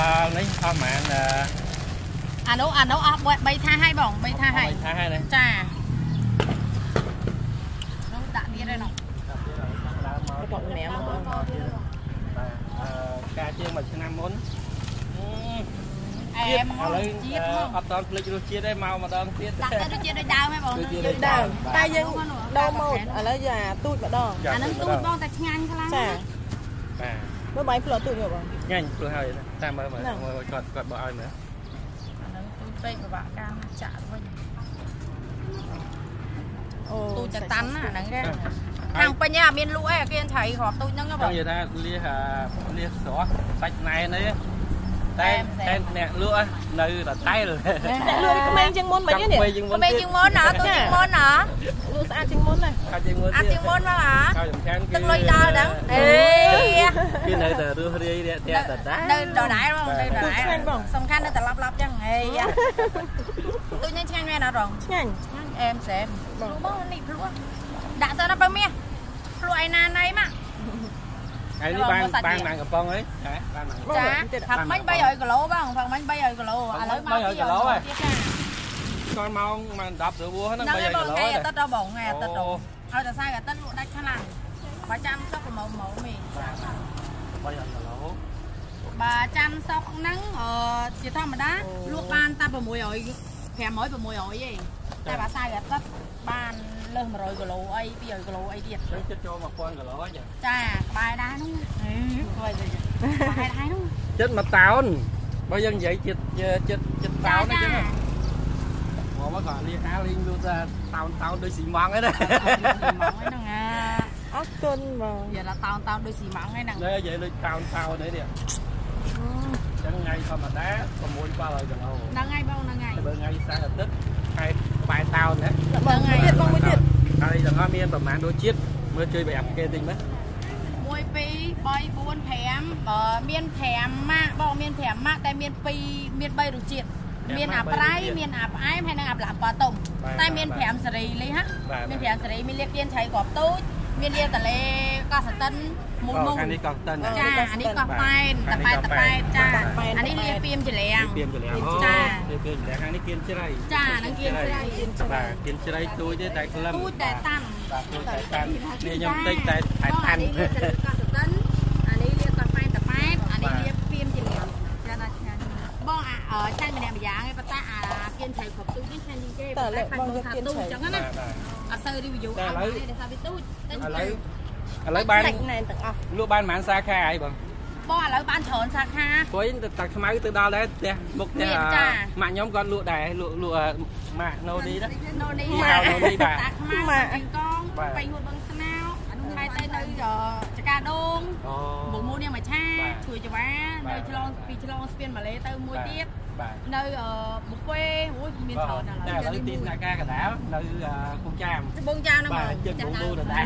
ដល់នេះអស់ប្រហែលអឺអានោះអានោះអស់3ថាឲ្យបង3ថាឲ្យថាហើយនេះចានោះដាក់ទៀតហើយនោះបកម្នាក់មកបងបាទអឺការជាងមួយឆ្នាំមុនអែមឥឡូវជាតិហ្មងអត់តន់ភ្លេចរសជាតិទេមកម្ដងទៀតដាក់ទៅជាតិដូចដើមហ៎បងដូចជាយើងដើមតែយើងដោម៉ូតឥឡូវយ៉ាទូចម្ដងអានឹងទូចបងតែឆ្ងាញ់ខ្លាំងចាបាទ មើលបាយផ្លោះទូចមើលបងញ៉ាញ់ព្រោះហើយតាមមើលមើលហ្នឹងមើលគាត់គាត់បើឲ្យមើលអានឹងទូចពេកពិបាកការចាក់វិញអូទូចតែតាន់ណាអាហ្នឹងទេខាងពេញអត់មានលក់ទេគេថៃគ្រាប់ទូចហ្នឹងហ៎ចបងង់និយាយថាលះអាលះស្រស់សាច់ណែននេះតែតែតែអ្នកលក់នៅដតែលអ្នកលក់នេះក្មេងជាងមុនមែនទេនេះពេជាងមុនមេជាងមុនណាទូចជាងមុនណាលក់ស្អាតជាងមុនណាខាត់ជាងមុនអាទៀតជាងមុនមកហ៎ហើយសំខាន់គឺទឹកលុយដល់ហ្នឹងអេ គឺនៅតែរស់រាយរាក់ទាក់ដដែលនៅដដែលបងនៅដទូចដែលឆ្ងាញ់បងសំខាន់នៅតែឡាប់ឡាប់ចឹងហេទូចនេះឆ្ងាញ់មែនអត់រងឆ្ងាញ់ឆ្ងាញ់អែមសែមភ្លុះបងនេះភ្លុះដាក់សិនដល់បើមាសភ្លុះឯណាណៃមកថ្ងៃនេះបានបានបានកំប៉ុងហើយហ៎បានបានចាផឹកមិញ300គីឡូបងផឹកមិញ300គីឡូឥឡូវមក300គីឡូហ៎ទៀតចាគាត់ម៉ោងម៉ោង10ទៅវោះហ្នឹងហ្នឹង300ហើយបងគីឡូថ្ងៃទេអាទិត្យដល់បងថ្ងៃអាទិត្យដល់អូឲ្យតែសាយអាទិត្យលក់ដាច់ខ្លាំង បើចាំសុកប្រមោម៉ោមី300គីឡូបើចាំសុកហ្នឹងអឺជាធម្មតាលក់បានតែ600 500 600ឯងតែបើសាយអាទិត្យបានលើស100គីឡូអី200គីឡូអីទៀតចឹងចិត្តចូល1000គីឡូហ៎ចាចាក្បែរដែរនោះអេក្បែរដែរនោះចិត្តមកតោនបើយើងនិយាយចិត្តចិត្តចិត្តតោនអញ្ចឹងមកមកក៏លីហាលេងលក់ថាតោនតោនដូចស៊ីម៉ងហ្នឹងណាស៊ីម៉ងហ្នឹងអា អរគុណបងនិយាយថាតោនតោនដូចស៊ីម៉ងហ្នឹងនៅនិយាយដូចតោនតោននេះនេះចឹងថ្ងៃធម្មតា6 700គីឡូហ្នឹងហើយបងហ្នឹងហើយបើថ្ងៃសៅរ៍អាទិត្យខែក្បែរតោនណាបងមួយទៀតបងមួយទៀតហើយទាំងអស់មានប្រមាណដូចជាតិមើលជួយប្រអាប់គេតិចមើល1 2 3 4 5បើមាន5ម៉ាក់បងមាន5ម៉ាក់តែមាន2មាន3រសជាតិមានអាប្រៃមានអាផ្អែមហើយនិងអាប្លាប៉ាតុំតែមាន5សេរីលីហ៎មាន5សេរីមានលៀកទៀនឆៃក្របទូច មានលៀកតលេកោះសតិនមួយមួយខាងនេះក៏តិនចាអានេះកោះប៉ែនតប៉ែតតប៉ែតចាអានេះលៀកពីមច្រាំងពីមចលាអូចាពីមចលាខាងនេះគៀនជ្រៃចានឹងគៀនច្រៃបាទគៀនជ្រៃទួយទេតែក្លឹមទូចតែតាន់បាទទួយតែតាន់នេះខ្ញុំតិចតែតែតាន់អានេះលៀកកោះសតិនអានេះលៀកកោះប៉ែនតប៉ែតអានេះលៀកពីមច្រាំងចាណាឆ្ងាញ់ បងអាចាញ់ម្នាក់ម្យ៉ាងឯងប៉ុន្តែអាគៀនឆៃគ្រប់ទូចនេះឆ្ងាញ់ជាងគេប៉ុន្តែខាងបងថាទូចអញ្ចឹងណាបាទបាទអត់សូវ review អត់ទេដោយសារវាទូចតែឥឡូវឥឡូវបានសាច់ណែនទាំងអស់លក់បានប្រហែលសាខាហើយបងបងឥឡូវបានច្រើនសាខាព្រោះតែតាខ្មៅទៅដល់ដែរផ្ទះមុខផ្ទះមានចាម៉ាក់ខ្ញុំគាត់លក់ដែរលក់លក់ម៉ាក់ណូនេះណាណូនេះម៉ាក់ណូនេះបាទតាខ្មៅបាញ់កងបាទបៃហួតបឹងស្នោអានោះ ហើយទៅនៅចកាដូងមួយមួយនេះមកឆាជួយចវ៉ានៅឆ្លងពីឆ្លងស្ពានម៉ាឡេទៅមួយទៀតនៅបុកេអូយមានច្រើនណាស់ឡើយតែទីស្នាក់ការកណ្ដាលនៅគុំចាមត្បូងចាមហ្នឹងបាទជិតបងលូដដែល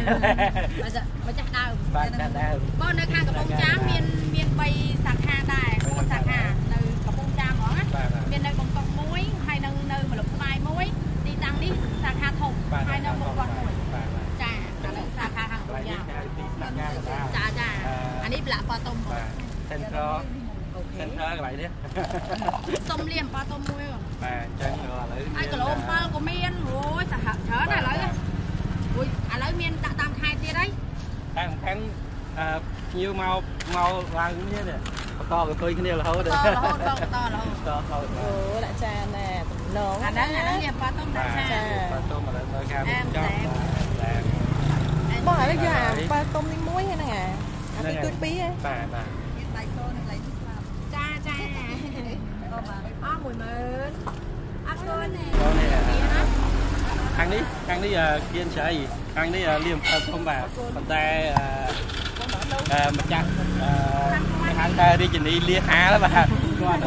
មកចាស់ដើមបាទចាស់ដើមបងនៅខាងកំពង់ចាមមានមាន3សាខាដែរ4សាខានៅកំពង់ចាមហ្មងមាននៅបង្កក់1 ប្លាក់ប៉ាតុំបាទ center អូខេ center កន្លែងនេះសុំលៀមប៉ាតុំមួយបងបាទអញ្ចឹងឥឡូវហើយគីឡូ7ក៏មានអូយសហច្រើនណាស់ឥឡូវអូយឥឡូវមានដាក់តាមខែទៀតហើយតែសំខាន់អឺភ្ញៀវមកមកឡើងនេះនេះបន្តទៅឃើញគ្នារហូតតរហូតបងតរហូតតរហូតអូដាក់ចានណែតំណងអាហ្នឹងអាហ្នឹងលៀមប៉ាតុំដាក់ឆាបាទទៅមកដល់ការចប់តែបងឥឡូវយកអាបើតុំនេះមួយហ្នឹងអាអា ពីទូចពីរហ៎បាទបាទមានដៃកូននិងដៃស្លាប់ចាចាអូបាទអស់10000អរគុណណាចូលនេះមានណាខាងនេះខាងនេះគៀនជ្រៃខាងនេះលៀមផើធំបាទប៉ុន្តែអឺម្ចាស់អឺហៅថារាជនីលៀហាលបាទគាត់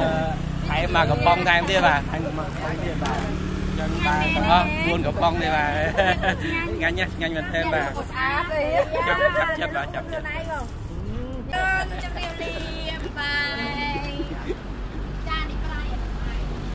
ថែមមកកំប៉ុងថែមទៀតបាទថែមមកកំប៉ុងទៀតបាទចឹងបាទទាំងអស់4កំប៉ុងនេះបាទញ៉ាញ់ណាស់ញ៉ាញ់មែនទែនបាទស្អាតទេចាប់ចាប់ចិត្តបាទចាប់ចិត្ត Tung, jump, jump, jump, jump, jump,